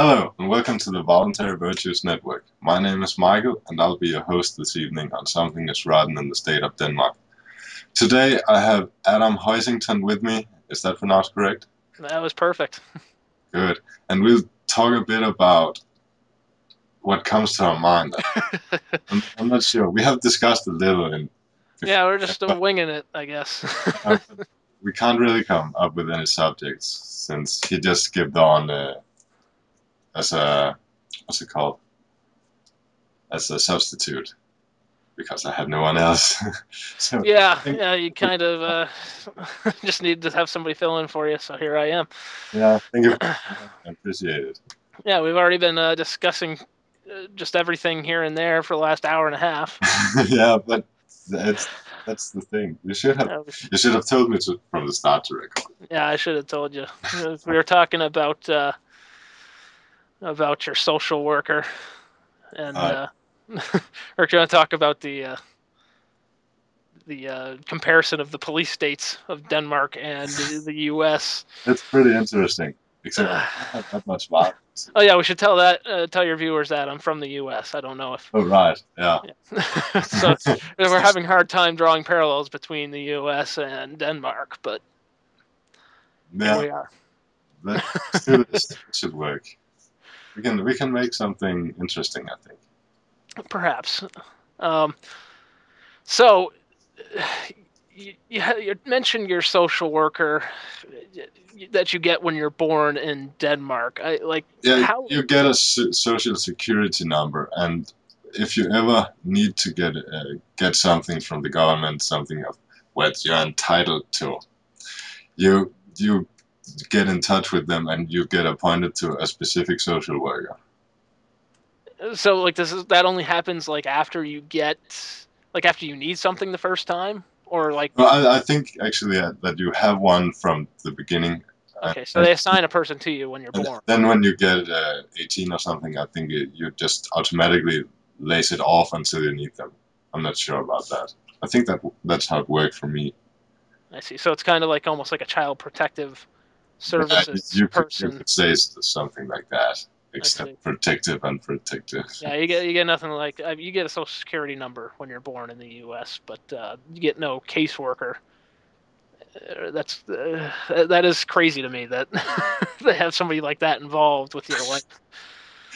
Hello, and welcome to the Voluntary Virtues Network. My name is Michael, and I'll be your host this evening on Something is Rotten in the State of Denmark. Today I have Adam Hoisington with me. Is that pronounced correct? That was perfect. Good. And we'll talk a bit about what comes to our mind. I'm, I'm not sure. We have discussed a little, and Yeah, we're just winging it, I guess. we can't really come up with any subjects since he just skipped on uh, as a what's it called as a substitute because I had no one else. so yeah, think- yeah, you kind of uh, just need to have somebody fill in for you, so here I am. yeah, thank you. I appreciate it. Yeah, we've already been uh, discussing uh, just everything here and there for the last hour and a half. yeah, but that's that's the thing. You should have you should have told me to, from the start to record. yeah, I should have told you. We were talking about uh, about your social worker, and uh, Alright. we're going to talk about the uh, the uh, comparison of the police states of Denmark and the, U.S. It's pretty interesting. Except not much violence. Oh yeah, we should tell that uh, tell your viewers that I'm from the U.S. I don't know if Oh right, yeah. so we're having a hard time drawing parallels between the U.S. and Denmark, but yeah, we are. it should work. We can we can make something interesting. I think. Perhaps. Um, so you, you, mentioned your social worker that you get when you're born in Denmark. I like Yeah, how you get a social security number, and if you ever need to get uh, get something from the government, something of what you're entitled to, you you get in touch with them, and you get appointed to a specific social worker. so like this is that only happens like after you get like after you need something the first time or like Well, I, I think actually uh, that you have one from the beginning. okay so they assign a person to you when you're born then when you get uh, 18 or something, I think it, you just automatically lace it off until you need them. I'm not sure about that. I think that that's how it worked for me. I see so it's kind of like almost like a child protective Yeah, you- services could, person you could say something like that, except protective and protective. Yeah, you get you get nothing like uh, you get a social security number when you're born in the U.S., but uh, you get no caseworker. Uh, that's uh, that is crazy to me that they have somebody like that involved with your life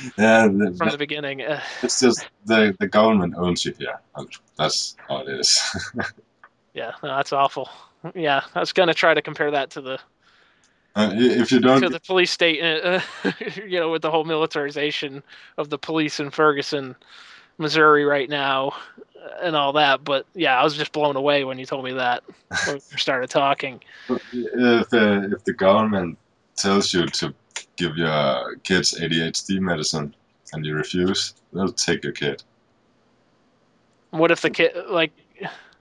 Yeah, the- from the beginning. Uh, it's just the the government owns you here. That's how it is. yeah, no, that's awful. Yeah, I was gonna try to compare that to the Uh, if you don't, to the police state, uh, you know, with the whole militarization of the police in Ferguson, Missouri right now, uh, and all that. But yeah, I was just blown away when you told me that when we started talking. if uh, if the government tells you to give your kids ADHD medicine and you refuse, they'll take your kid. What if the kid like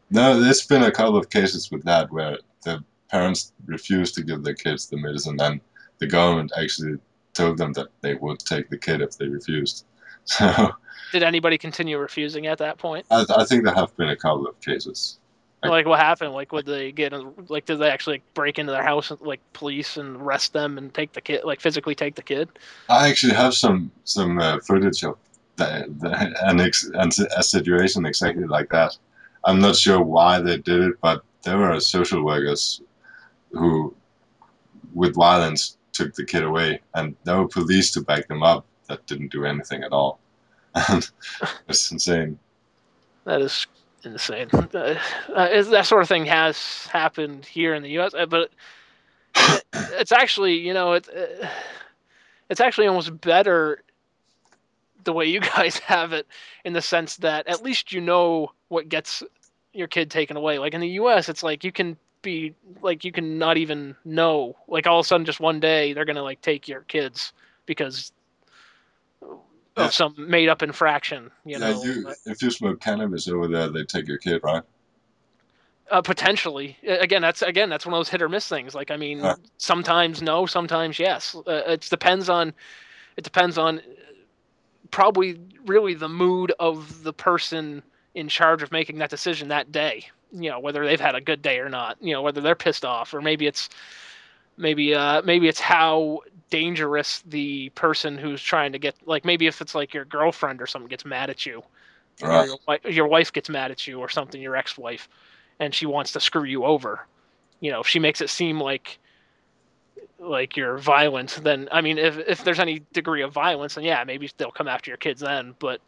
No, there's been a couple of cases with that where the parents refused to give their kids the medicine, and the government actually told them that they would take the kid if they refused. So did anybody continue refusing at that point? I, I think there have been a couple of cases. Like- Like what happened? Like would they get like did they actually break into their house like police and arrest them and take the kid like physically take the kid? I actually have some some uh, footage of that, that an ex, an, a situation exactly like that. I'm not sure why they did it, but there were social workers who, with violence, took the kid away, and were police to back them up that didn't do anything at all. And it's insane. That is insane. Uh, uh, that sort of thing has happened here in the U.S., uh, but it, it's actually, you know, it's uh, it's actually almost better the way you guys have it in the sense that at least you know what gets your kid taken away. Like in the U.S., it's like you can be like you can not even know. Like all of a sudden, just one day, they're gonna like take your kids because Yeah. of some made up infraction. You yeah, know, you, if you smoke cannabis over there, they take your kid, right? Uh, potentially. Again, that's again that's one of those hit or miss things. Like I mean, Yeah. sometimes no, sometimes yes. Uh, it depends on it depends on probably really the mood of the person in charge of making that decision that day. You know, whether they've had a good day or not. You know, whether they're pissed off or maybe it's maybe uh maybe it's how dangerous the person who's trying to get like maybe if it's like your girlfriend or something gets mad at you, or Right. your, wi- your wife gets mad at you or something, your ex-wife, and she wants to screw you over. You know, if she makes it seem like like you're violent, then I mean, if if there's any degree of violence, then yeah, maybe they'll come after your kids then. But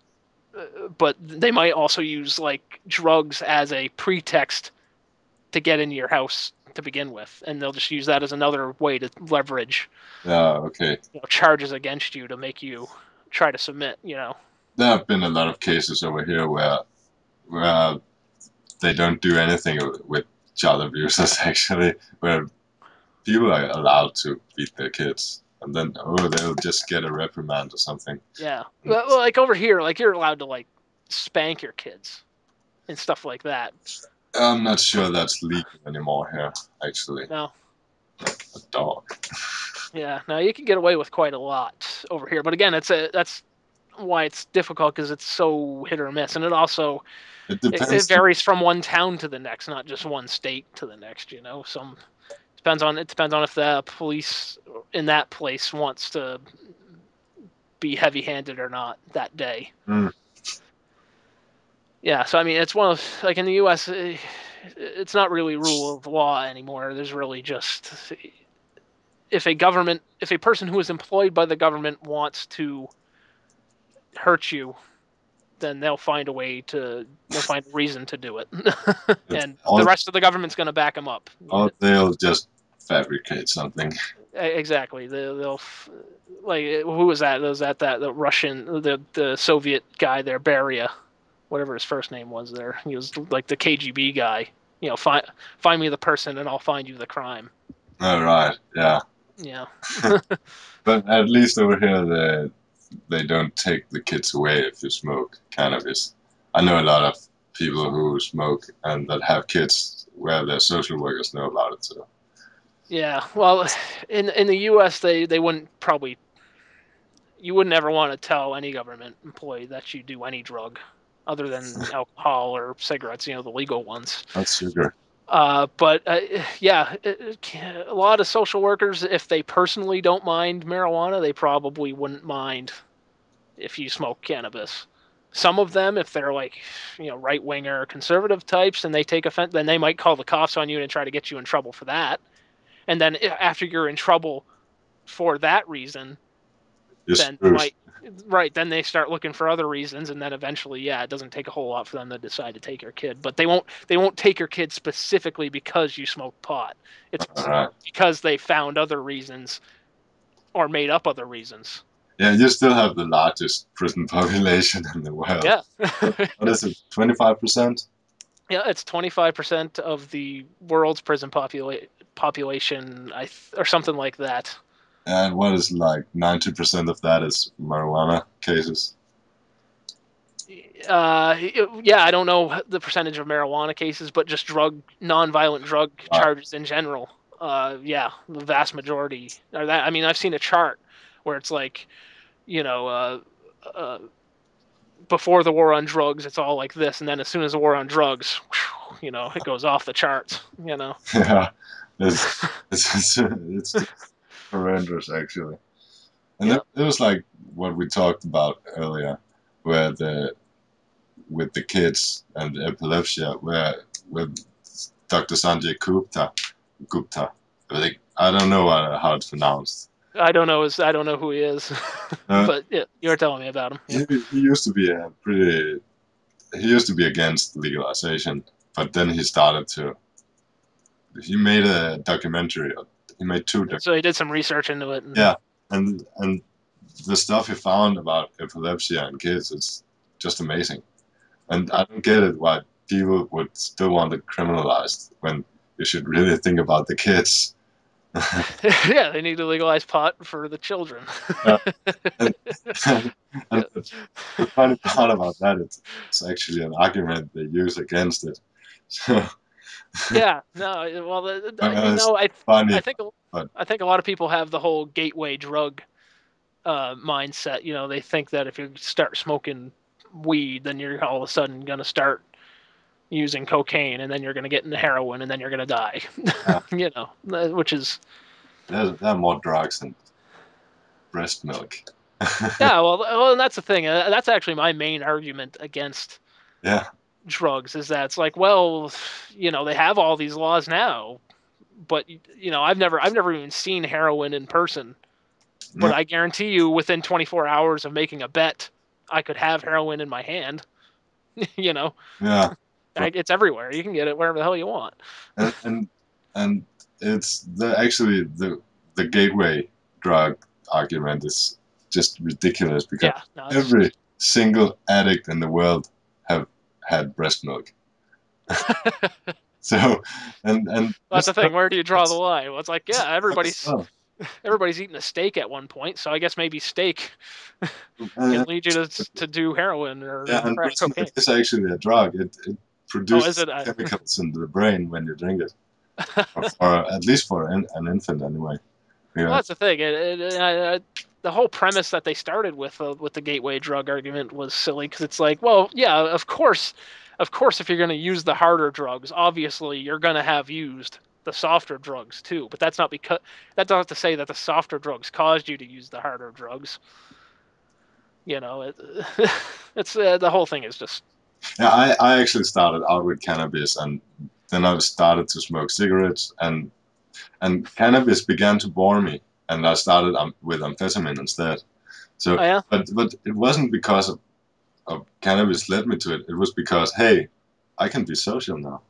but they might also use like drugs as a pretext to get into your house to begin with, and they'll just use that as another way to leverage Yeah, okay. you know, charges against you to make you try to submit. You know. There have been a lot of cases over here where where they don't do anything with child abusers actually, where people are allowed to beat their kids, and then oh they'll just get a reprimand or something. Yeah. Mm. Well, well, like over here, like you're allowed to like spank your kids and stuff like that. I'm not sure that's legal anymore here, actually. No. Like a dog. Yeah. No, you can get away with quite a lot over here, but again, it's a that's why it's difficult because it's so hit or miss, and it also It it, it varies from one town to the next, not just one state to the next. You know, some depends on it depends on if the police in that place wants to be heavy-handed or not that day. Hmm. Yeah, so I mean, it's one of like in the U.S. eh, It's not really rule of law anymore. There's really just if a government, if a person who is employed by the government wants to hurt you, then they'll find a way to they'll find a reason to do it, and the rest of the government's going to back them up. They'll just fabricate something. Exactly. They, they'll like eh, who was that? Was that that the Russian, the the Soviet guy there, Beria, whatever his first name was. There, he was like the KGB guy. You know, find find me the person and I'll find you the crime. All right, yeah. Yeah. But at least over here, they they don't take the kids away if you smoke cannabis. I know a lot of people who smoke and that have kids where their social workers know about it. So Yeah. Well, in in the U.S., they they wouldn't probably. You wouldn't ever want to tell any government employee that you do any drug, other than alcohol or cigarettes. You know, the legal ones. that's sugar. Uh, but uh, yeah, it- it a lot of social workers, if they personally don't mind marijuana, they probably wouldn't mind if you smoke cannabis. Some of them, if they're like, you know, right winger conservative types and they take offense, then they might call the cops on you and try to get you in trouble for that. And then after you're in trouble for that reason, then right, then they start looking for other reasons, and then eventually, yeah, it doesn't take a whole lot for them to decide to take your kid. But they won't they won't take your kid specifically because you smoke pot. It's uh-huh. Alright. because they found other reasons or made up other reasons. Yeah, you still have the largest prison population in the world. Yeah. What is it? Twenty five percent? yeah, it's 25% of the world's prison popula- population, I th- or something like that. And what is like ninety percent of that is marijuana cases. Uh, yeah, I don't know the percentage of marijuana cases, but just drug, non-violent drug Wow. charges in general. Uh, yeah, the vast majority are that. I mean, I've seen a chart where it's like, you know, uh, uh, before the war on drugs, it's all like this, and then as soon as the war on drugs, whew, you know, it goes off the charts. You know. yeah, it's it's it's, it's horrendous actually. And Yeah. it, was like what we talked about earlier, where the with the kids and epilepsy, where with Dr. Sanjay Gupta, Gupta. I don't know how it's pronounced. I don't know. Is I don't know who he is, Uh, but yeah, you were telling me about him. Yeah. he, he used to be a pretty. He used to be against legalization, but then he started to. He made a documentary. He made two doc- So he did some research into it. And, Yeah. and and the stuff he found about epilepsy and kids is just amazing. And I don't get it why people would still want it criminalized when you should really think about the kids. yeah, they need to legalize pot for the children. and the, the funny part about that is it's actually an argument they use against it. So yeah, no, well, Uh, you know, I. I think I think a lot of people have the whole gateway drug uh, mindset. You know, they think that if you start smoking weed, then you're all of a sudden gonna start using cocaine, and then you're gonna get into heroin, and then you're gonna die. Yeah. you know, uh, which is There, there are more drugs than breast milk. yeah, well, well, and that's the thing. Uh, that's actually my main argument against yeah, drugs is that it's like, well, you know, they have all these laws now, but you know, I've never, I've never even seen heroin in person. But. I guarantee you, within 24 hours of making a bet, I could have heroin in my hand. you know, yeah. It's everywhere. You can get it wherever the hell you want. and and, and it's the actually the the gateway drug argument is just ridiculous because Yeah, no, every single addict in the world had breast milk. so and and that's the thing. Where do you draw the line? Well, it's like, yeah, everybody's Oh, everybody's eating a steak at one point, so I guess maybe steak uh, can and- lead you to to do heroin or yeah, and breast cocaine. is actually a drug. It it oh, produces it? Chemicals in the brain when you drink it, or, or at least for an, an infant anyway. Yeah. Well, that's the thing. It, it, I- I- the whole premise that they started with uh, with the gateway drug argument was silly because it's like, well, yeah, of course, of course, if you're going to use the harder drugs, obviously you're going to have used the softer drugs too. But that's not because that's not to say that the softer drugs caused you to use the harder drugs. You know, it, it's uh, the whole thing is just Yeah, I, I actually started out with cannabis and then I started to smoke cigarettes and and cannabis began to bore me and I started um, with amphetamine instead. So, oh yeah, but but it wasn't because of, of cannabis led me to it. It was because hey, I can be social now.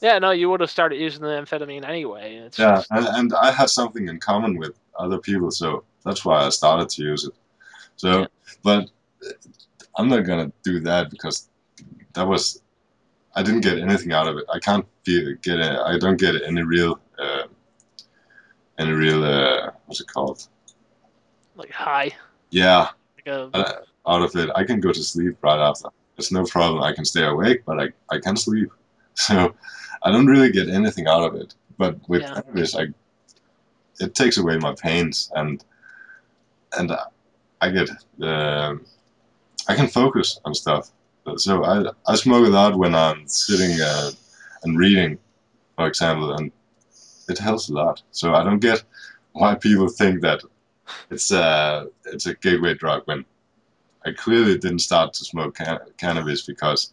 yeah. No, you would have started using the amphetamine anyway. It's Yeah, just- and, and I had something in common with other people, so that's why I started to use it. So, Yeah. but I'm not gonna do that because that was I didn't get anything out of it. I can't feel get it. I don't get any real any real uh, what's it called? like high. Yeah, Like a, uh, out of it. I can go to sleep right after. It's no problem. I can stay awake, but I I can sleep. So I don't really get anything out of it. But with Yeah. cannabis, I it takes away my pains and and I get um, I can focus on stuff. So I I smoke a lot when I'm sitting uh, and reading, for example, and it helps a lot. So I don't get why people think that it's a it's a gateway drug when I clearly didn't start to smoke can- cannabis because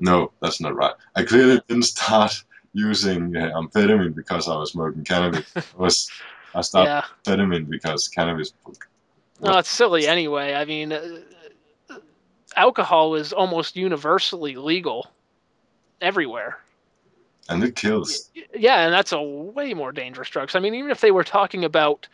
no, that's not right. I clearly didn't start using uh, amphetamine because I was smoking cannabis. I was I started yeah. amphetamine because cannabis. No, it's silly anyway. I mean, uh, alcohol is almost universally legal everywhere. And it kills. Yeah, and that's a way more dangerous drug. So, I mean, even if they were talking about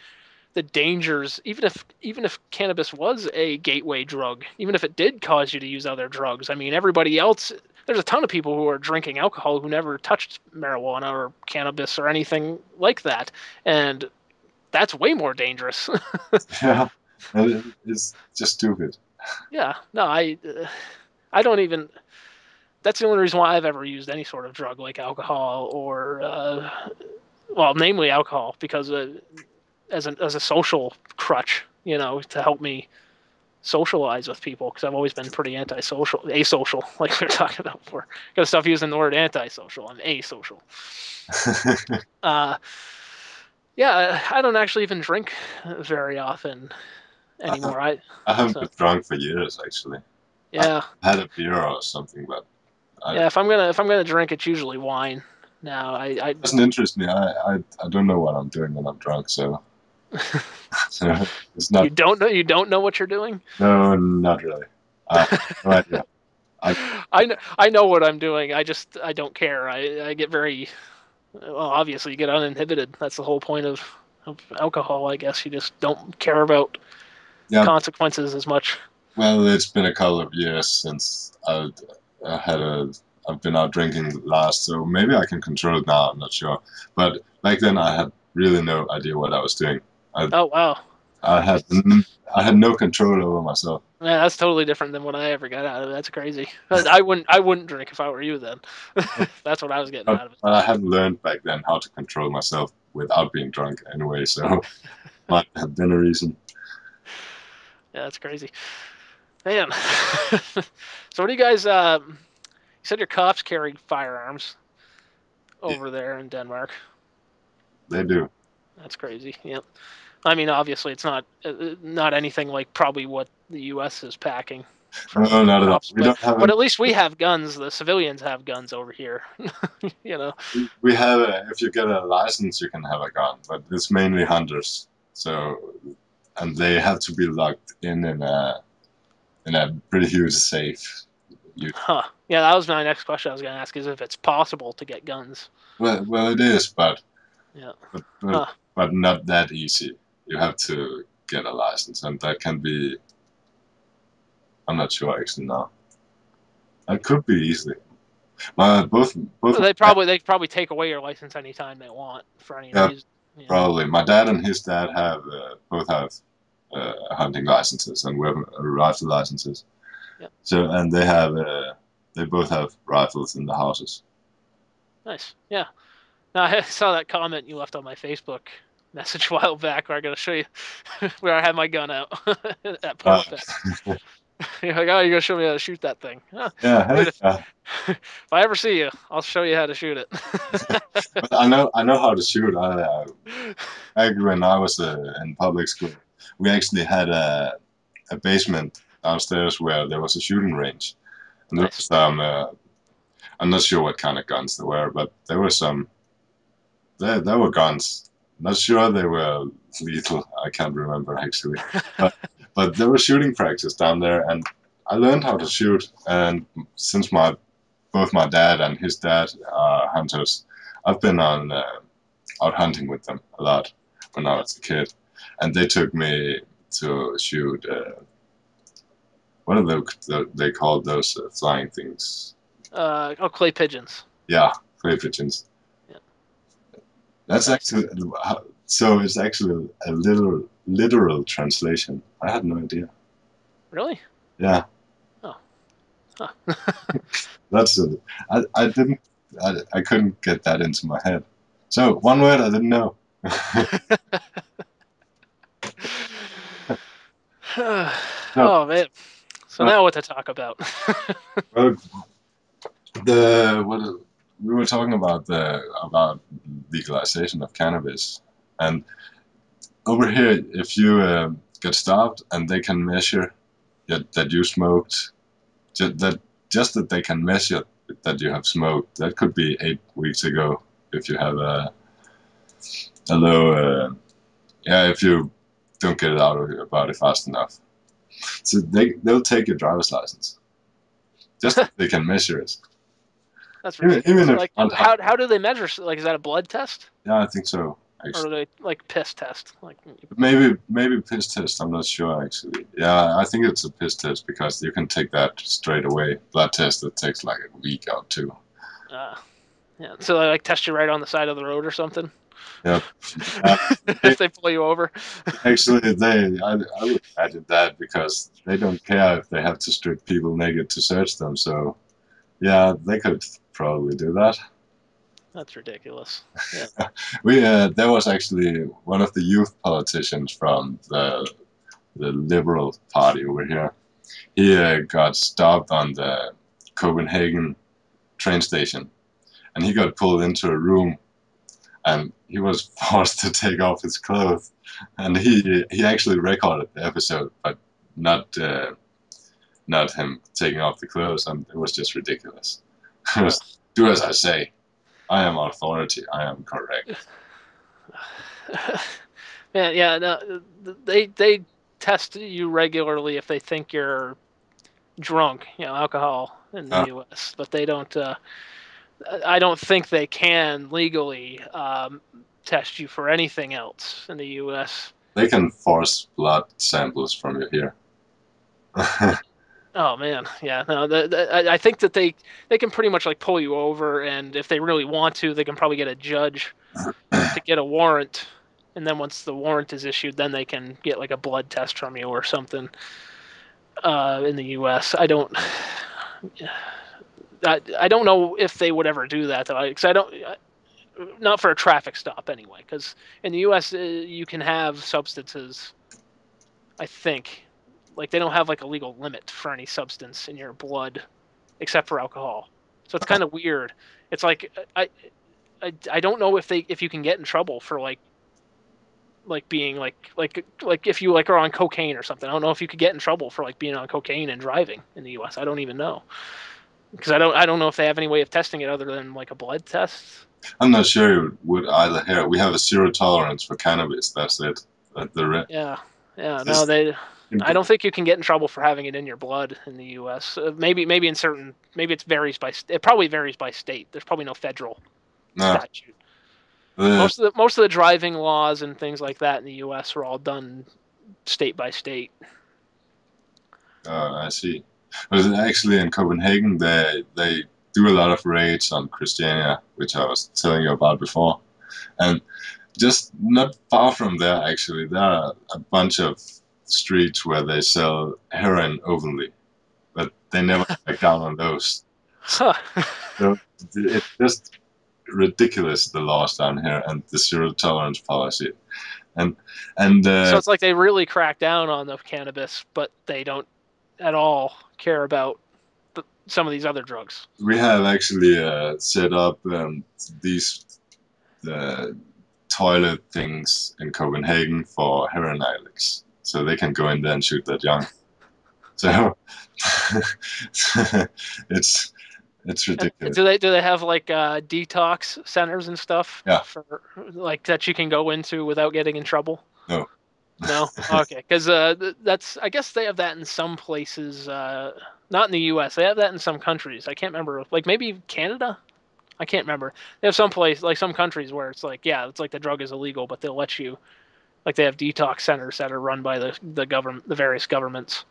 the dangers, even if even if cannabis was a gateway drug, even if it did cause you to use other drugs, I mean, everybody else. There's a ton of people who are drinking alcohol who never touched marijuana or cannabis or anything like that, and that's way more dangerous. Yeah, it's just stupid. Yeah, no, I, uh, I don't even. That's the only reason why I've ever used any sort of drug like alcohol or, uh, well, namely alcohol, because uh, as a as a social crutch, you know, to help me socialize with people, because I've always been pretty antisocial, asocial, like we were talking about before. Got to stop using the word antisocial. I'm asocial. Uh, yeah, I don't actually even drink very often anymore. I I haven't So- been drunk for years actually. yeah. I had a beer or something, but Yeah, if I'm gonna if I'm gonna drink, it's usually wine. Now, I, I it doesn't interest me. I, I I don't know what I'm doing when I'm drunk, so so it's not. you don't know you don't know what you're doing. No, not really. I, no idea. I know I know what I'm doing. I just I don't care. I I get very well. Obviously, you get uninhibited. That's the whole point of, of alcohol. I guess you just don't care about Yeah. consequences as much. Well, it's been a couple of years since I, I had a. I've been out drinking last, so maybe I can control it now. I'm not sure, but back then I had really no idea what I was doing. Oh wow, I had I had no control over myself. yeah, that's totally different than what I ever got out of it. That's crazy. I wouldn't I wouldn't drink if I were you. Then that's what I was getting out of it. But I hadn't learned back then how to control myself without being drunk anyway, so might have been a reason. Yeah, that's crazy. Man. so what do you guys um you said your cops carry firearms over there in Denmark. They do. That's crazy. Yep. I mean, obviously, it's not uh, not anything like probably what the U.S. is packing. No, not at all. But, but at least we have guns. The civilians have guns over here. you know. we- we have a, if you get a license you can have a gun but it's mainly hunters so and they have to be locked in in a in a pretty huge safe you, Huh. Yeah, that was my next question. I was going to ask is if it's possible to get guns. well, well it is but Yeah. but, but, Huh. but not that easy you have to get a license and that can be i'm not sure actually now it could be easily my both both They probably they probably take away your license anytime they want for any Yeah. reason. know. Probably. My dad and his dad have uh, both have uh, hunting licenses and weapon rifle licenses. Yep. So and they have uh, they both have rifles in the houses. Nice. Yeah. Now I saw that comment you left on my Facebook message a while back where I got to show you where I had my gun out at Uh, Parapet. You're like, oh, you're going to show me how to shoot that thing. Huh. yeah, hey, If I ever see you, I'll show you how to shoot it. I know I know how to shoot. I, uh, back when I was uh, in public school, we actually had a a basement downstairs where there was a shooting range, and there was some. Uh, I'm not sure what kind of guns there were, but there were some. There, there were guns. Not sure they were lethal. I can't remember actually, but but there was shooting practice down there, and I learned how to shoot. And since my both my dad and his dad are hunters, I've been on uh, out hunting with them a lot when I was a kid, and they took me to shoot. Uh, what are they, they called those uh, flying things? uh, oh, clay pigeons. Yeah, clay pigeons. Yeah. That's actually so. It's actually a little literal translation. I had no idea. Really? Yeah. Oh. Huh. That's a, I, I didn't I, I couldn't get that into my head. So one word I didn't know. oh man. So Uh, now what to talk about? Well, the what we were talking about the about legalization of cannabis, and over here, if you uh, get stopped and they can measure that, that you smoked, just that just that they can measure that you have smoked, that could be eight weeks ago if you have a a low, uh, yeah, if you don't get it out of your body fast enough. So they they'll take your driver's license. Just that they can measure it. That's Even- even if like how how do they measure? Like is that a blood test Yeah, I think so. or Actually, are they like piss test? Like maybe maybe piss test. I'm not sure actually. Yeah, I think it's a piss test because you can take that straight away. Blood test that takes like a week or two. uh, yeah. So they like test you right on the side of the road or something Yep. Uh, if they pull you over. actually, they I, I would imagine that because they don't care if they have to strip people naked to search them. So, yeah, they could probably do that. That's ridiculous. Yeah. We uh, there was actually one of the youth politicians from the the Liberal Party over here. He uh, got stopped on the Copenhagen train station, and he got pulled into a room, and he was forced to take off his clothes, and he he actually recorded the episode, but not uh, not him taking off the clothes, and it was just ridiculous. It was, Do as I say. I am authority. I am correct. Man, yeah, no, they they test you regularly if they think you're drunk, you know, alcohol in the Uh. U.S., but they don't. Uh, I don't think they can legally um, test you for anything else in the U.S. They can force blood samples from you here. Oh man, yeah, no, the, the, I- I think that they they can pretty much like pull you over, and if they really want to, they can probably get a judge to get a warrant, and then once the warrant is issued, then they can get like a blood test from you or something. Uh, in the U.S., I don't, I, I don't know if they would ever do that though, because I don't. I- Not for a traffic stop anyway, because in the U.S. Uh, you can have substances. I think like they don't have like a legal limit for any substance in your blood except for alcohol so it's kind of weird it's like I, I i don't know if they if you can get in trouble for like like being like like like if you like are on cocaine or something. I don't know if you could get in trouble for like being on cocaine and driving in the U.S. I don't even know because I don't I don't know if they have any way of testing it other than like a blood test. I'm not sure it would either here. We have a zero tolerance for cannabis. That's it. The Yeah, yeah. No, they. I don't think you can get in trouble for having it in your blood in the U.S. Uh, maybe maybe in certain maybe it varies by it probably varies by state. There's probably no federal no, statute. Most of the most of the driving laws and things like that in the U.S. were all done state by state. Uh, I see. But actually, in Copenhagen, they they do a lot of raids on Christiania, which I was telling you about before, and just not far from there, actually, there are a bunch of streets where they sell heroin openly, but they never back down on those. Huh. It's just ridiculous the laws down here and the zero tolerance policy, and and uh, so it's like they really crack down on the cannabis, but they don't at all care about the, some of these other drugs. we have actually uh, set up um, these uh, toilet things in Copenhagen for heroin addicts, so they can go in there and shoot that junk. So it's it's ridiculous. do they do they have like uh, detox centers and stuff? Yeah. For like that you can go into without getting in trouble. No. No. Okay. Because uh, that's I guess they have that in some places. Uh, not in the U.S. They have that in some countries. I can't remember. Like maybe Canada. I can't remember. They have some place like some countries where it's like yeah, it's like the drug is illegal, but they'll let you. Like they have detox centers that are run by the the government, the various governments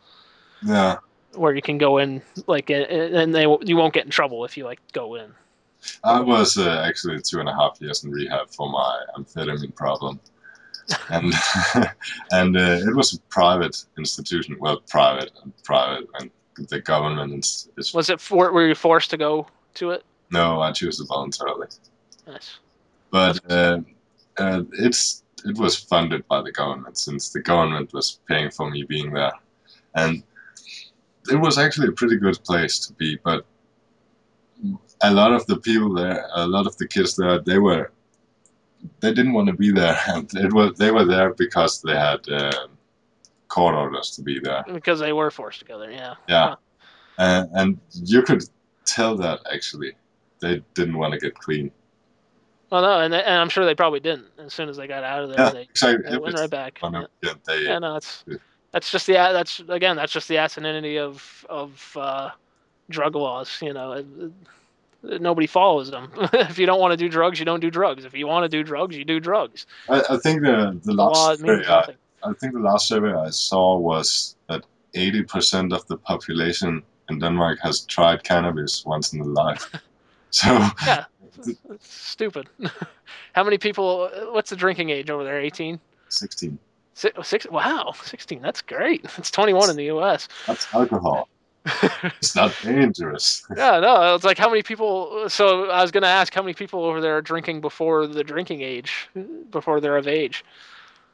Yeah, where you can go in like and they you won't get in trouble if you like go in. I was uh, actually two and a half years in rehab for my amphetamine problem, and and uh, it was a private institution. Well, private and private, and the government is, is Was it for were you forced to go to it? no. I chose it voluntarily. Nice. but uh, uh, it's it was funded by the government since the government was paying for me being there, and it was actually a pretty good place to be. But a lot of the people there, a lot of the kids there, they were they didn't want to be there, and it was they were there because they had uh, court orders to be there. Because they were forced together, yeah. Yeah, Huh. and and you could tell that actually they didn't want to get clean. Well, no, and, and I'm sure they probably didn't. As soon as they got out of there, Yeah, they, exactly. they went right back. Yeah. yeah, they, yeah, no, that's that's just the that's again that's just the asininity of of uh, drug laws. You know, nobody follows them. if you don't want to do drugs, you don't do drugs. If you want to do drugs, you do drugs. I, I think the the last survey I. I think the last survey I saw was that eighty percent of the population in Denmark has tried cannabis once in their life. So Yeah, stupid. How many people? What's the drinking age over there? 18. sixteen. Si- Six, wow, 16. That's great. It's 21 in the U.S. That's alcohol. It's not dangerous. Yeah, no, it's like how many people. So I was going to ask how many people over there are drinking before the drinking age, before they're of age.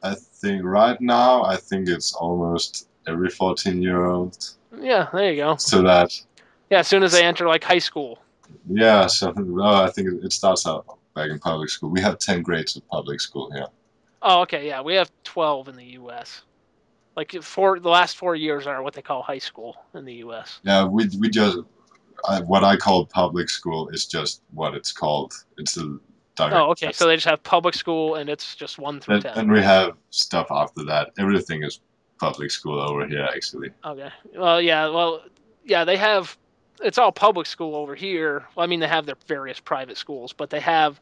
I think right now I think it's almost every fourteen year old. Yeah, there you go. So that Yeah, as soon as they enter like high school. yeah, so I think it, starts out back in public school. We have ten grades of public school here. Oh, okay, yeah, we have 12 in the U.S. Like for the last four years are what they call high school in the U.S. Yeah, we we just I, what I call public school is just what it's called. It's a direct. Oh, okay, so they just have public school and it's just one through and, 10. and we have stuff after that. Everything is public school over here, actually. Okay. Well, yeah. Well, yeah. They have. It's all public school over here. Well, I mean, they have their various private schools, but they have.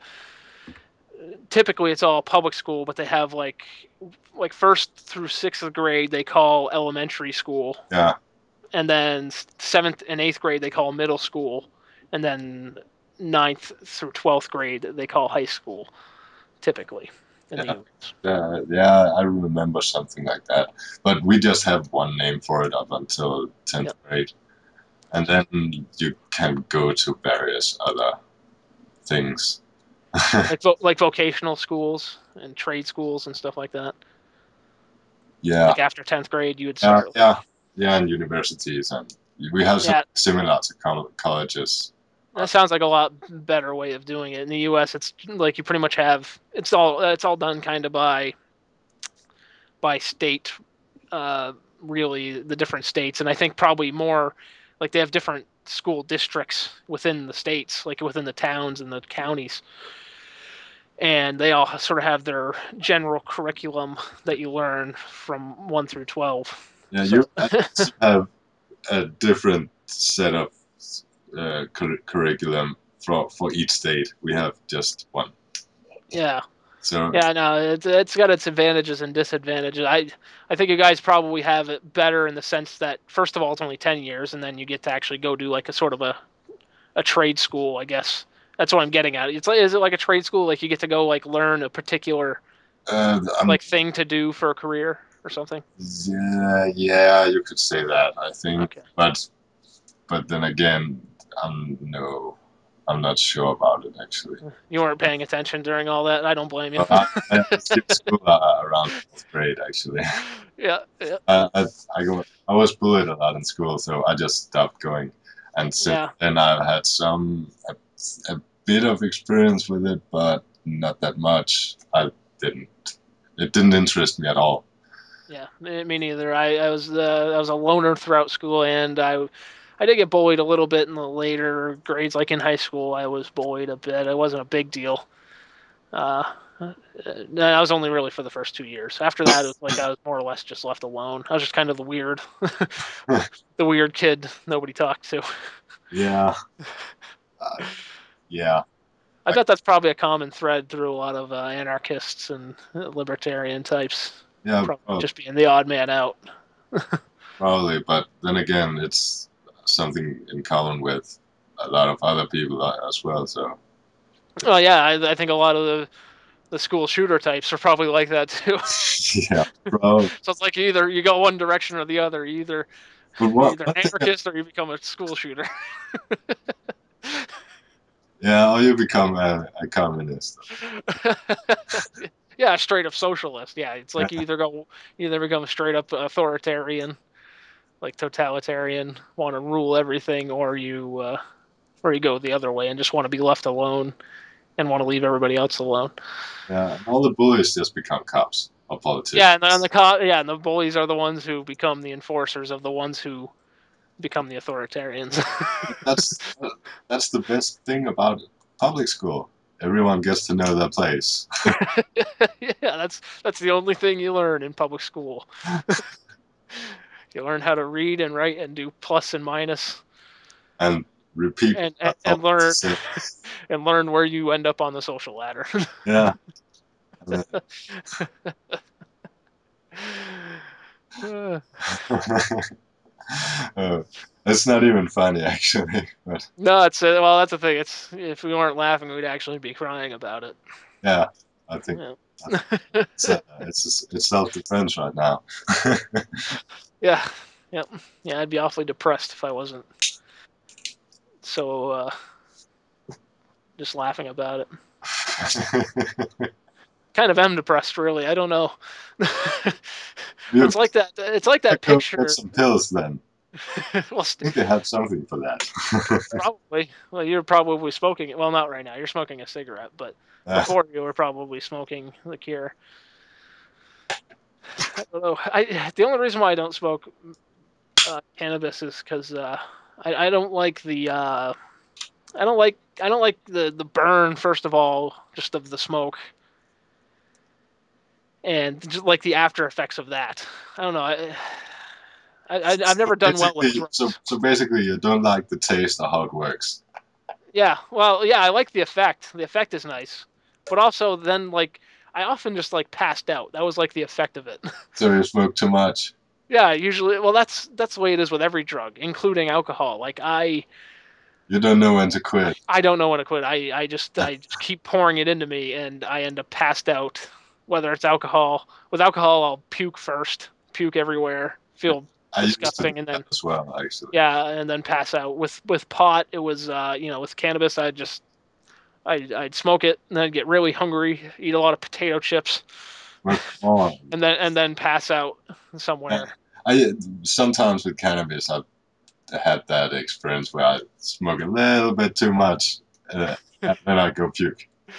Typically, it's all public school, but they have like, like first through sixth grade they call elementary school, Yeah, and then seventh and eighth grade they call middle school, and then ninth through twelfth grade they call high school, typically. In Yeah. yeah, yeah. I remember something like that. But we just have one name for it up until tenth Yep. grade, and then you can go to various other things. Like vo- like vocational schools and trade schools and stuff like that. yeah, Like after tenth grade, you would yeah, start. yeah, yeah. And universities, and we have Yeah. similar to col- colleges. That sounds like a lot better way of doing it. In the U.S., it's like you pretty much have it's all it's all done kind of by by state, uh, really the different states, and I think probably more like they have different school districts within the states, like within the towns and the counties. And they all sort of have their general curriculum that you learn from one through twelve. Yeah, So- you have a different set of uh, cur- curriculum for for each state. We have just one. Yeah, So yeah, no, it's it's got its advantages and disadvantages. I I think you guys probably have it better in the sense that first of all it's only ten years, and then you get to actually go do like a sort of a a trade school, I guess. That's what I'm getting at. It's like is it like a trade school? Like you get to go like learn a particular uh, like thing to do for a career or something. yeah, yeah, you could say that. I think, Okay. but but then again, I'm no, I'm not sure about it actually. You weren't paying attention during all that. I don't blame you. Well, I, I skipped school uh, around fourth grade actually. yeah, yeah, Uh, I, I, go, I was bullied a lot in school, so I just stopped going. And since Yeah. then, I've had some a, a bit of experience with it, but not that much. I didn't. It didn't interest me at all. yeah. Me, neither. I, I was uh, I was a loner throughout school, and I I did get bullied a little bit in the later grades, like in high school. I was bullied a bit. It wasn't a big deal. Uh, uh, I was only really for the first two years. After that, it was like I was more or less just left alone. I was just kind of the weird, the weird kid nobody talked to. Yeah. Uh, yeah. I bet that's probably a common thread through a lot of uh, anarchists and uh, libertarian types. Yeah. Probably oh, just being the odd man out. probably. But then again, it's something in common with a lot of other people as well. So Oh yeah, I, I think a lot of the the school shooter types are probably like that too. yeah, probably. so it's like either you go one direction or the other. You either But you're what? either an anarchist or you become a school shooter. Yeah, or you become a, a communist. yeah, straight up socialist. Yeah, it's like you either go you either become straight up authoritarian, like totalitarian, want to rule everything, or you uh, or you go the other way and just want to be left alone and want to leave everybody else alone. Yeah, all the bullies just become cops or politicians. Yeah, and then the co- yeah, and the bullies are the ones who become the enforcers of the ones who become the authoritarians. that's that's the best thing about public school. Everyone gets to know their place. yeah, that's that's the only thing you learn in public school. you learn how to read and write and do plus and minus and repeat and and, and learn and learn where you end up on the social ladder. Yeah. Uh, uh, it's not even funny actually, but no, it's uh, well, that's the thing. It's if we weren't laughing, we'd actually be crying about it. yeah, I think Yeah. it's uh, it's it's self defense right now. Yeah, yep, yeah. I'd be awfully depressed if I wasn't so uh, just laughing about it. Kind of am depressed, really. I don't know. It's like that. It's like that picture. some pills then. well, I think they have something for that. probably. Well, you're probably smoking it. Well, not right now. You're smoking a cigarette, but Uh, before you were probably smoking the cure. I don't know. I the only reason why I don't smoke uh, cannabis is because uh, I, I don't like the uh, I don't like I don't like the the burn first of all just of the smoke and just like the after effects of that. I don't know. I, I I've never done well with drugs. So so basically, you don't like the taste or how it works. Yeah, well, yeah, I like the effect. The effect is nice, but also then like I often just like passed out. That was like the effect of it. So you smoke too much. yeah, usually. Well, that's that's the way it is with every drug, including alcohol. Like I You don't know when to quit. I don't know when to quit. I I just I just keep pouring it into me, and I end up passed out. Whether it's alcohol, with alcohol, I'll puke first, puke everywhere, feel I Disgusting, and then- as well, actually. yeah, and then pass out. With with pot, it was uh, you know with cannabis, I just I I'd smoke it and then get really hungry, eat a lot of potato chips, and then and then pass out somewhere. I sometimes with cannabis, I've had that experience where I smoke a little bit too much, uh, and then I go puke.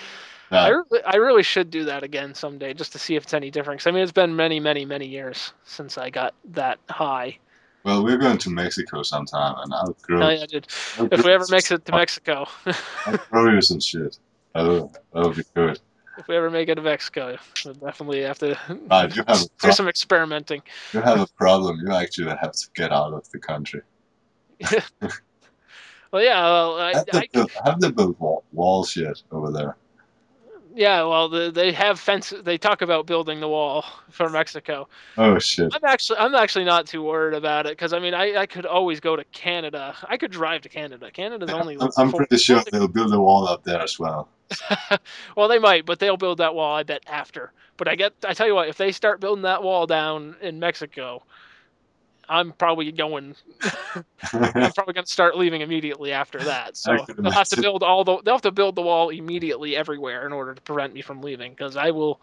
Uh, I really, I really should do that again someday just to see if it's any different. 'Cause, I mean, it's been many, many, many years since I got that high. Well, we're going to Mexico sometime, and I'll grow. No, I did. I'll If we ever make it to. Mexico, I'll grow you some shit. Oh, that'll, that'll be good. if we ever make it to Mexico, we'll definitely have to Right, you have do pro- some experimenting. you have a problem. You actually have to get out of the country. Well, yeah, well, I, Have I, they built, have they built wall, walls yet over there? Yeah, well, the, they have fences. They talk about building the wall for Mexico. Oh shit! I'm actually, I'm actually not too worried about it because I mean, I, I could always go to Canada. I could drive to Canada. Canada's only. I'm, I'm pretty sure they'll build a wall up there as well. well, they might, but they'll build that wall. I bet after. But I get. I tell you what, if they start building that wall down in Mexico, I'm probably going. I'm probably going to start leaving immediately after that. So they'll have to build all the. They'll have to build the wall immediately everywhere in order to prevent me from leaving. Because I will,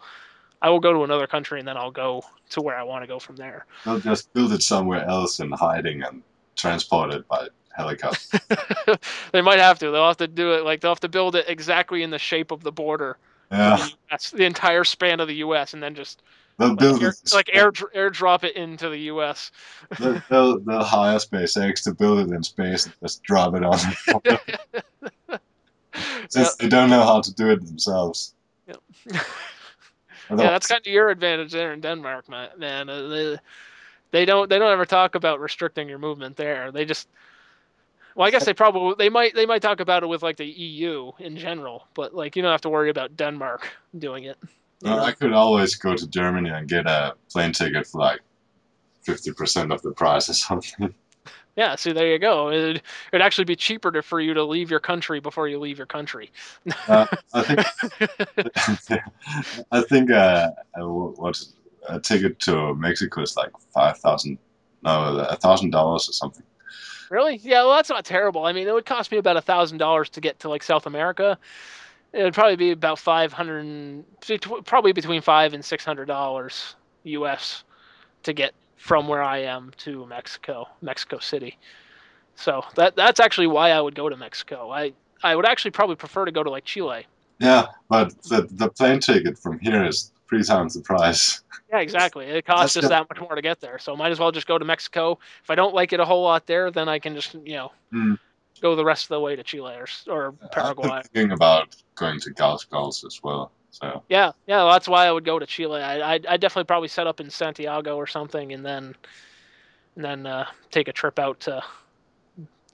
I will go to another country and then I'll go to where I want to go from there. They'll just build it somewhere else and hiding and transport it by helicopter. they might have to. They'll have to do it like they'll have to build it exactly in the shape of the border. Yeah, the US, the entire span of the U.S. and then just they'll like, build it. like air airdrop it into the U.S. They'll, they'll, they'll hire SpaceX to build it in space and just drop it on. Since they don't know how to do it themselves. Yep. Yeah, that's kind of your advantage there in Denmark, man. man. Uh, they, they don't they don't ever talk about restricting your movement there. They just well, I guess they probably they might they might talk about it with like the EU in general, but like you don't have to worry about Denmark doing it. Well. I could always go to Germany and get a plane ticket for like fifty percent of the price or something. Yeah, see, there you go. It'd, it'd actually be cheaper to, for you to leave your country before you leave your country. Uh, I think I think uh, uh, what a ticket to Mexico is like five thousand, no, a thousand dollars or something. Really? Yeah, well, that's not terrible. I mean, it would cost me about a thousand dollars to get to like South America. It would probably be about five hundred, probably between five and six hundred dollars U.S. to get from where I am to Mexico, Mexico City. So that that's actually why I would go to Mexico. I I would actually probably prefer to go to like Chile. Yeah, but the the plane ticket from here is three times the price. Yeah, exactly. It costs just that much more to get there. So might as well just go to Mexico. If I don't like it a whole lot there, then I can just you know Hmm. Go the rest of the way to Chile or or Paraguay. I'm thinking about going to Gulls as well. So Yeah, yeah, well, that's why I would go to Chile. I I I definitely probably set up in Santiago or something, and then and then uh, take a trip out to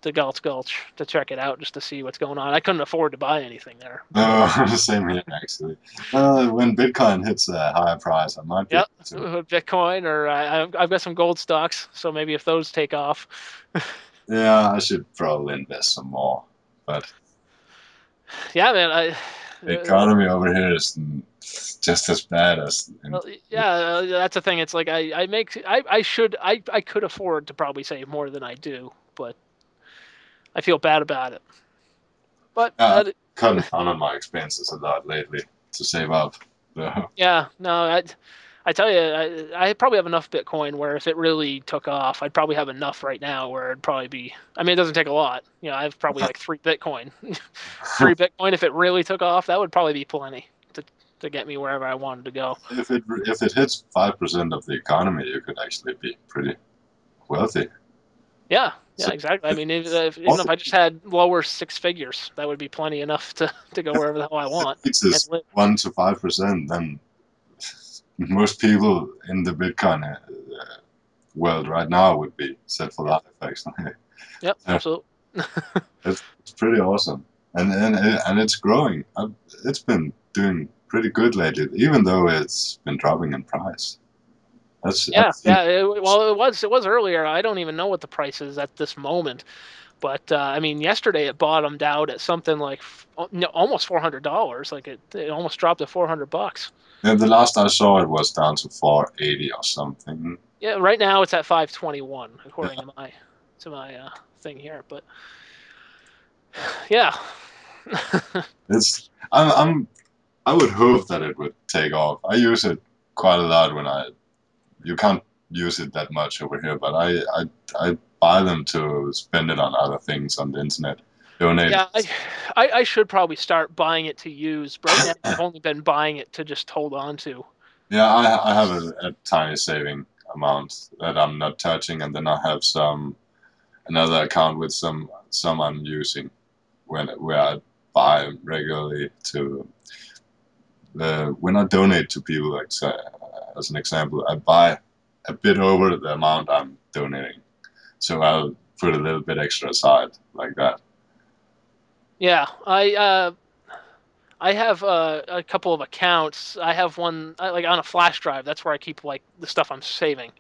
to Gulch Gulch to check it out just to see what's going on. I couldn't afford to buy anything there. no, same here actually. Uh, when Bitcoin hits a higher price, I might be Yep. able to With Bitcoin, or I, I've I've got some gold stocks, so maybe if those take off. Yeah, I should probably invest some more. But Yeah, man. I the economy over here is just as bad as. Well, yeah, uh, that's the thing. It's like I, I make I, I should I, I could afford to probably save more than I do, but I feel bad about it. But uh, cutting down on my expenses a lot lately to save up. So, yeah, no, I, I tell you, I, I probably have enough Bitcoin where if it really took off, I'd probably have enough right now where it'd probably be. I mean, it doesn't take a lot. You know, I have probably like three Bitcoin, three Bitcoin. If it really took off, that would probably be plenty to to get me wherever I wanted to go. if it if it hits five percent of the economy, you could actually be pretty wealthy. Yeah, yeah, So- exactly. I mean, if, if, even if I just had lower six figures, that would be plenty enough to, to go wherever the hell I want. It's and just live. one to five percent, then most people in the Bitcoin uh, world right now would be set for life. Actually, Yep, Yeah. absolutely. it's pretty awesome, and and and it's growing. It's been doing pretty good lately, even though it's been dropping in price. That's Yeah, that's- yeah. It, well, it was it was earlier. I don't even know what the price is at this moment, but uh, I mean, yesterday it bottomed out at something like f- almost four hundred dollars. Like it, it almost dropped to four hundred bucks. Yeah, the last I saw it was down to 480 or something. Yeah, right now it's at five twenty one according to my to my uh, thing here. But yeah, It's I'm, I'm I would hope that it would take off. I use it quite a lot when I you can't use it that much over here, but I I, I buy them to spend it on other things on the internet. Donate. Yeah, I, I, I should probably start buying it to use. But right now, I've only been buying it to just hold on to. Yeah, I, I have a, a tiny saving amount that I'm not touching, and then I have some another account with some some I'm using when where I buy regularly to. Uh, when I donate to people, like say, as an example, I buy a bit over the amount I'm donating, so I'll put a little bit extra aside like that. Yeah, I uh, I have uh, a couple of accounts. I have one uh, like on a flash drive. That's where I keep like the stuff I'm saving.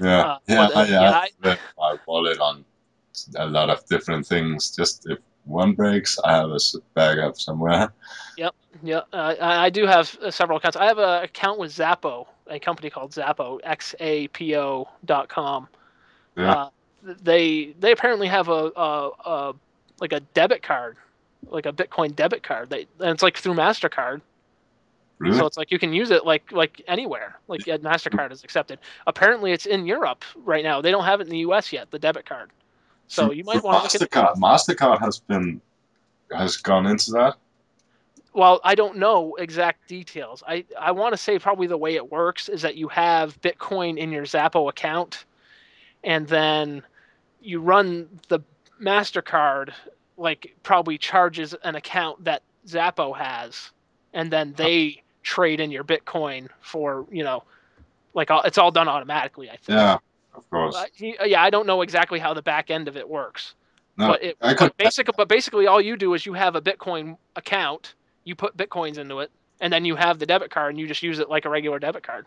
Yeah, Uh, yeah, but, uh, I, yeah, I I- wallet on a lot of different things. Just if one breaks, I have a backup somewhere. Yeah, uh, I do have uh, several accounts. I have an account with Xapo, a company called Xapo, X-A-P-O dot com. Yeah. Uh, they they apparently have a, a, a like a debit card, like a Bitcoin debit card. They and it's like through Mastercard. Really? So it's like you can use it like like anywhere. Like Mastercard is accepted. Apparently, it's in Europe right now. They don't have it in the U.S. yet. The debit card. So you might want to look at. Mastercard. Mastercard has been has gone into that. Well, I don't know exact details. I I want to say probably the way it works is that you have Bitcoin in your Xapo account, and then you run the Mastercard like probably charges an account that Xapo has, and then they trade in your Bitcoin for you know, like all, it's all done automatically. I think. Yeah, of course. He- yeah, I don't know exactly how the back end of it works, No, but it could. but basically, but basically, all you do is you have a Bitcoin account, you put Bitcoins into it, and then you have the debit card, and you just use it like a regular debit card.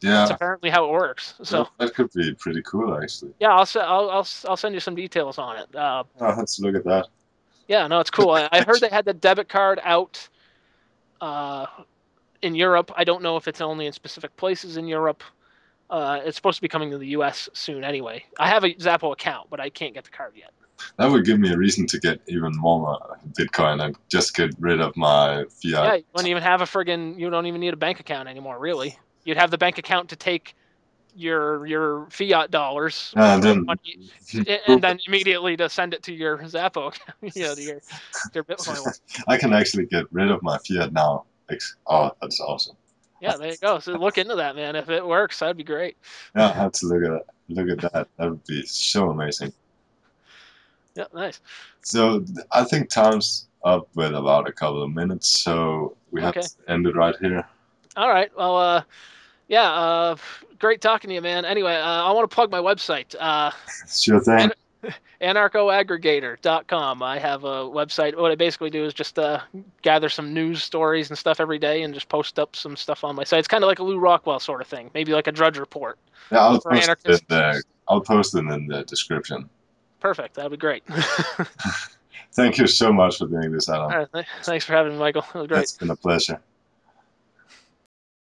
Yeah, that's apparently how it works. So that, that could be pretty cool, actually. yeah, I'll I'll I'll, I'll send you some details on it. Uh, Oh, let's look at that. yeah, no, it's cool. I, I heard they had the debit card out uh, in Europe. I don't know if it's only in specific places in Europe. Uh, it's supposed to be coming to the U.S. soon, anyway. I have a Xapo account, but I can't get the card yet. That would give me a reason to get even more uh, Bitcoin and just get rid of my fiat. Yeah, you don't even have a friggin' you don't even need a bank account anymore, really. You'd have the bank account to take your your fiat dollars And then money, and then immediately to send it to your Xapo, account, you know, to your your Bitcoin. I can actually get rid of my fiat now. Oh, that's awesome. Yeah, there you go. So look into that, man. If it works, that'd be great. Yeah, I have to look at it. Look at that. That would be so amazing. Yeah, nice. So I think time's up with about a couple of minutes, so we have Okay. to end it right here. All right. Well, uh, yeah. Uh, great talking to you, man. Anyway, uh, I want to plug my website. Uh, Sure thing. anarchoaggregator.com. I have a website. What I basically do is just uh, gather some news stories and stuff every day and just post up some stuff on my site. It's kind of like a Lew Rockwell sort of thing, maybe like a Drudge Report. Yeah, I'll for post in the, I'll post it in the description. Perfect. That'd be great. Thank you so much for doing this, Adam. All right. th- Thanks for having me, Michael. It was great. It's been a pleasure.